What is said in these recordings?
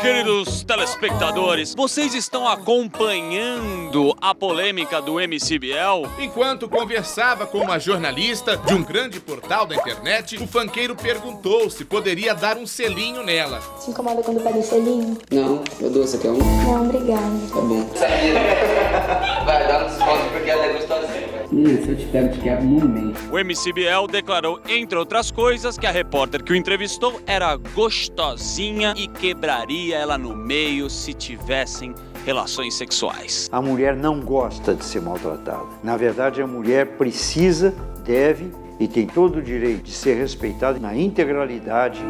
queridos telespectadores, vocês estão acompanhando a polêmica do MC Biel? Enquanto conversava com uma jornalista de um grande portal da internet, o funkeiro perguntou se poderia dar um selinho nela. Se incomoda quando pega selinho? Não, eu dou, você quer um? Não, obrigada. Tá bom. Vai, dá uns pontos porque ela é gostosinha. Se eu te pego, te quebro no meio. O MC Biel declarou, entre outras coisas, que a repórter que o entrevistou era gostosinha e quebraria ela no meio se tivessem relações sexuais. A mulher não gosta de ser maltratada. Na verdade, a mulher precisa, deve e tem todo o direito de ser respeitada na integralidade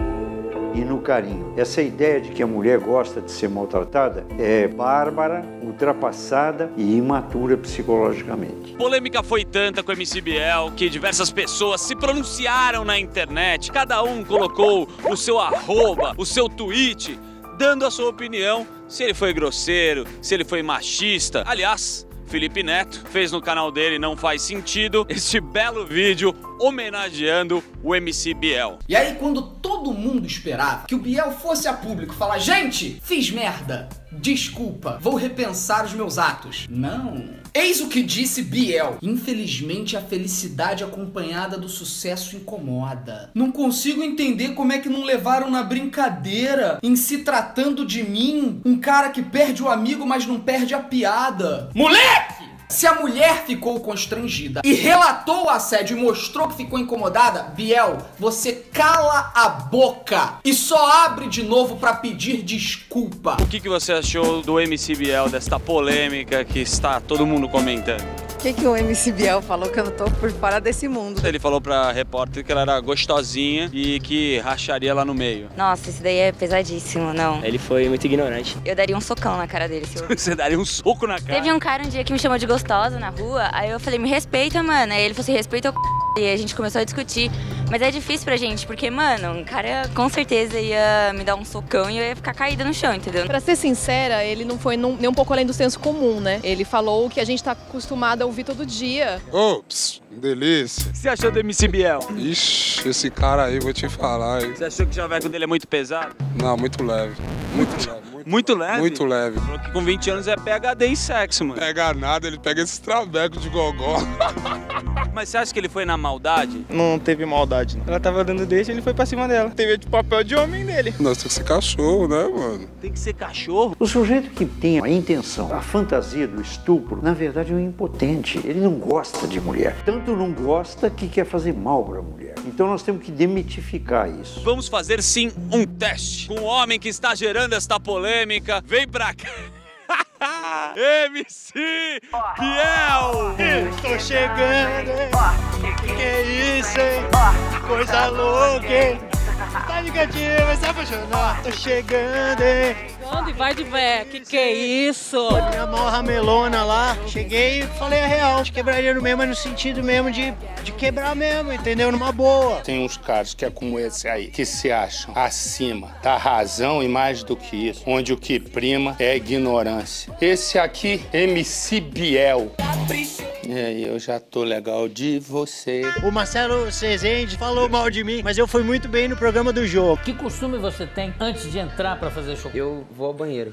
e no carinho. Essa ideia de que a mulher gosta de ser maltratada é bárbara, ultrapassada e imatura psicologicamente. Polêmica foi tanta com o MC Biel que diversas pessoas se pronunciaram na internet. Cada um colocou o seu arroba, o seu tweet, dando a sua opinião se ele foi grosseiro, se ele foi machista. Aliás, Felipe Neto fez no canal dele Não Faz Sentido este belo vídeo homenageando o MC Biel. E aí, quando todo mundo esperava que o Biel fosse a público falar: Gente, fiz merda, desculpa, vou repensar os meus atos. Não. Eis o que disse Biel. Infelizmente, a felicidade acompanhada do sucesso incomoda. Não consigo entender como é que não levaram na brincadeira em se tratando de mim, um cara que perde o amigo, mas não perde a piada. Moleque! Se a mulher ficou constrangida e relatou o assédio e mostrou que ficou incomodada, Biel, você cala a boca e só abre de novo pra pedir desculpa. O que, que você achou do MC Biel, desta polêmica que está todo mundo comentando? O que, que o MC Biel falou que eu não tô por fora desse mundo? Ele falou pra repórter que ela era gostosinha e que racharia lá no meio. Nossa, isso daí é pesadíssimo, não. Ele foi muito ignorante. Eu daria um socão na cara dele. Se eu... Você daria um soco na cara. Teve um cara um dia que me chamou de gostosa na rua, aí eu falei, me respeita, mano. Aí ele falou assim, respeita o c... E a gente começou a discutir. Mas é difícil pra gente, porque, mano, um cara com certeza ia me dar um socão e eu ia ficar caída no chão, entendeu? Pra ser sincera, ele não foi num- nem um pouco além do senso comum, né? Ele falou o que a gente tá acostumado a ouvir todo dia. Ops, delícia. O que você achou do MC Biel? Ixi, esse cara aí, vou te falar. hein? Você achou que o chaveco dele é muito pesado? Não, muito leve. Muito leve. Muito, leve? muito leve. Falou que com 20 anos é PHD em sexo, mano. Pega nada, ele pega esse traveco de gogó. Mas você acha que ele foi na maldade? Não teve maldade, não. Ela tava dando deixa, ele foi pra cima dela. Teve o papel de homem dele. Nós temos que ser cachorro, né, mano? Tem que ser cachorro? O sujeito que tem a intenção, a fantasia do estupro, na verdade é um impotente. Ele não gosta de mulher. Tanto não gosta que quer fazer mal para a mulher. Então nós temos que demitificar isso. Vamos fazer sim um teste com o homem que está gerando esta polêmica. Vem pra cá. MC Biel! Tô chegando, hein? Que é isso, hein? Coisa louca, hein? Tá ligadinho, vai se apaixonar. Tô chegando, hein? Onde vai de vé? Que que é isso? Minha mão ramelona lá. Cheguei e falei a real. Te quebraria no mesmo, mas no sentido mesmo de, de quebrar mesmo, entendeu? Numa boa. Tem uns caras que é como esse aí, que se acham acima da razão e mais do que isso, onde o que prima é ignorância. Esse aqui, MC Biel. E aí, eu já tô legal de você. O Marcelo Cezende falou mal de mim, mas eu fui muito bem no programa do jogo. Que costume você tem antes de entrar pra fazer show? Eu vou ao banheiro.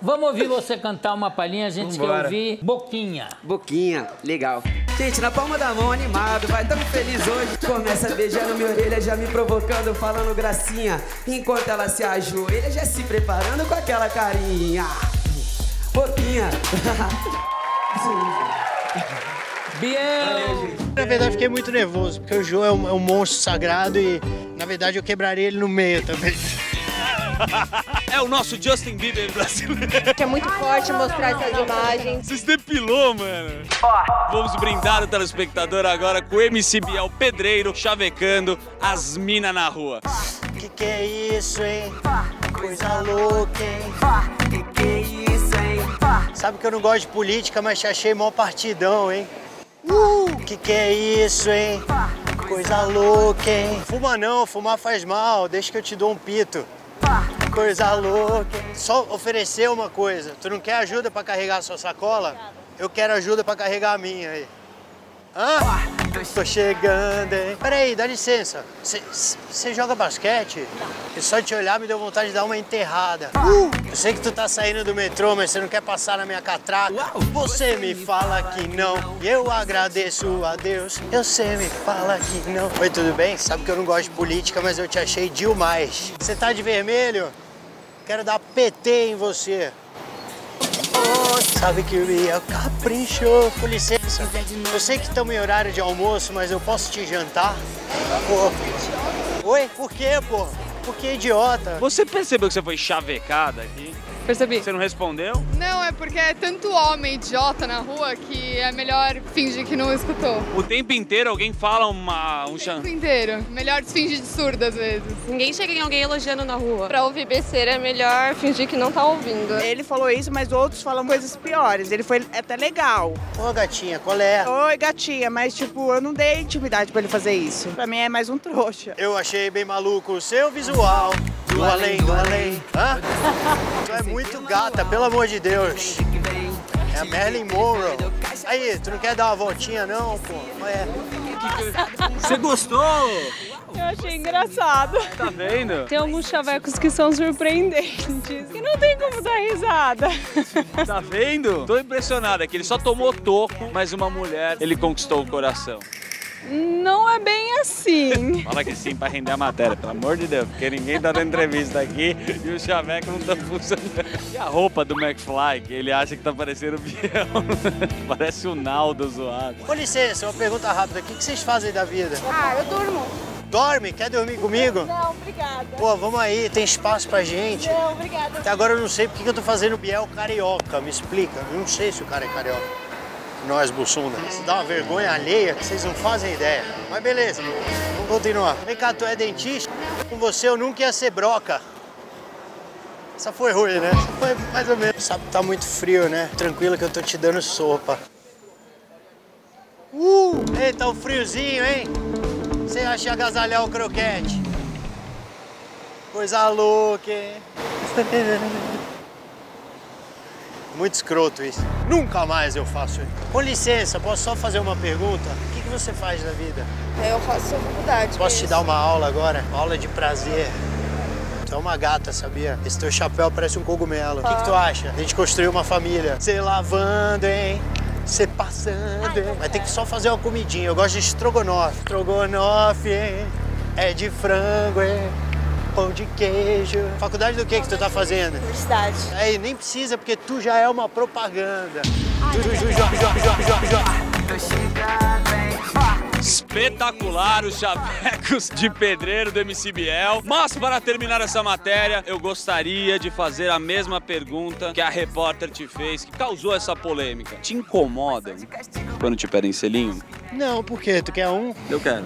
Vamos ouvir você cantar uma palhinha, a gente quer Vambora. ouvir Boquinha. Boquinha, legal. Gente, na palma da mão, animado, vai tão feliz hoje. Começa beijando minha orelha, já me provocando, falando gracinha. Enquanto ela se ajoelha, já se preparando com aquela carinha. Boquinha. Biel! Na verdade, eu fiquei muito nervoso, porque o Jô é um, é um monstro sagrado e, na verdade, eu quebraria ele no meio também. É o nosso Justin Bieber brasileiro. É muito forte mostrar essas imagens. Vocês depilou, mano. Vamos brindar o telespectador agora com o MC Biel Pedreiro chavecando as minas na rua. Que que é isso, hein? Coisa louca, hein? Que que é isso, hein? Sabe que eu não gosto de política, mas te achei mó partidão, hein? Que que é isso, hein? Coisa louca, hein? Fuma não, fumar faz mal, deixa que eu te dou um pito. Coisa louca? Só oferecer uma coisa. Tu não quer ajuda pra carregar a sua sacola? Eu quero ajuda pra carregar a minha aí. Hã? Tô chegando, hein? Peraí, dá licença. Você joga basquete? E só te olhar me deu vontade de dar uma enterrada. Uh! Eu sei que tu tá saindo do metrô, mas você não quer passar na minha catraca. Você me fala que não, e eu agradeço a Deus. Eu sei, me fala que não. Oi, tudo bem? Sabe que eu não gosto de política, mas eu te achei demais. Você tá de vermelho? Quero dar PT em você. Sabe que o Biel caprichou. Com licença, eu sei que estamos em horário de almoço, mas eu posso te jantar? Pô. Oi? Por quê, pô? Por que idiota? Você percebeu que você foi chavecada aqui? Percebi. Você não respondeu? Não, é porque é tanto homem idiota na rua que é melhor fingir que não escutou. O tempo inteiro alguém fala uma, um O tempo inteiro. Melhor fingir de surdo às vezes. Ninguém chega em alguém elogiando na rua. Pra ouvir besteira é melhor fingir que não tá ouvindo. Ele falou isso, mas outros falam coisas piores. Ele foi até legal. Ô, gatinha, qual é? Oi, gatinha, mas tipo, eu não dei intimidade pra ele fazer isso. Pra mim é mais um trouxa. Eu achei bem maluco o seu visual. Do além, do além. Hã? Tu é muito gata, pelo amor de Deus. É a Marilyn Monroe. Aí, tu não quer dar uma voltinha não, pô? É. Você gostou? Eu achei engraçado. Tá vendo? Tem alguns chavecos que são surpreendentes. Que não tem como dar risada. Tá vendo? Tô impressionado, é que ele só tomou toco, mas uma mulher, ele conquistou o coração. Não é bem assim. Fala que sim pra render a matéria, pelo amor de Deus, porque ninguém tá dando entrevista aqui e o chaveco não tá funcionando. E a roupa do McFly, que ele acha que tá parecendo o Biel. Parece o Naldo zoado. Com licença, uma pergunta rápida. O que que vocês fazem da vida? Ah, eu durmo. Dorme? Quer dormir comigo? Não, obrigada. Pô, vamos aí, tem espaço pra gente. Não, obrigada. Até agora eu não sei porque que eu tô fazendo Biel carioca, me explica. Eu não sei se o cara é carioca. Nós, Bussunda. Isso dá uma vergonha alheia que vocês não fazem ideia. Mas beleza, vamos continuar. Vem cá, tu é dentista? Com você eu nunca ia ser broca. Essa foi ruim, né? Foi mais ou menos. Sabe que tá muito frio, né? Tranquilo que eu tô te dando sopa. Uh! Ei, tá um friozinho, hein? Você acha agasalhar o croquete? Coisa louca, hein? Muito escroto isso. Nunca mais eu faço isso. Com licença, posso só fazer uma pergunta? O que, que você faz da vida? Eu faço faculdade. Posso te dar uma aula agora? Uma aula de prazer. Tu é uma gata, sabia? Esse teu chapéu parece um cogumelo. O que, que tu acha? A gente construiu uma família. Você lavando, hein? Você passando, hein? Vai ter que só fazer uma comidinha. Eu gosto de estrogonofe. Estrogonofe, hein? É de frango, hein? Pão de queijo. Faculdade do que que tu tá fazendo? Universidade. Aí, nem precisa, porque tu já é uma propaganda. Espetacular os chavecos de pedreiro do MC Biel. Mas para terminar essa matéria, eu gostaria de fazer a mesma pergunta que a repórter te fez, que causou essa polêmica. Te incomoda quando te pedem selinho? Não, por quê? Tu quer um? Eu quero.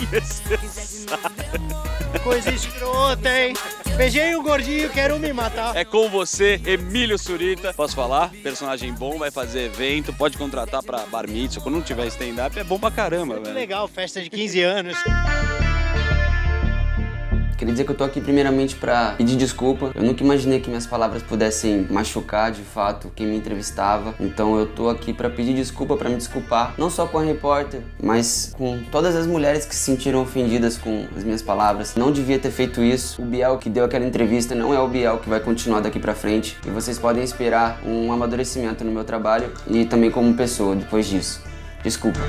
Coisa escrota, hein? Beijei o gordinho, quero me matar. É com você, Emílio Surita. Posso falar? Personagem bom, vai fazer evento, pode contratar pra bar mitzvah. Quando não tiver stand-up, é bom pra caramba, Que velho. legal, festa de 15 anos. Queria dizer que eu tô aqui primeiramente pra pedir desculpa. Eu nunca imaginei que minhas palavras pudessem machucar de fato quem me entrevistava. Então eu tô aqui pra pedir desculpa, pra me desculpar, não só com a repórter, mas com todas as mulheres que se sentiram ofendidas com as minhas palavras. Não devia ter feito isso. O Biel que deu aquela entrevista não é o Biel que vai continuar daqui pra frente. E vocês podem esperar um amadurecimento no meu trabalho e também como pessoa depois disso. Desculpa.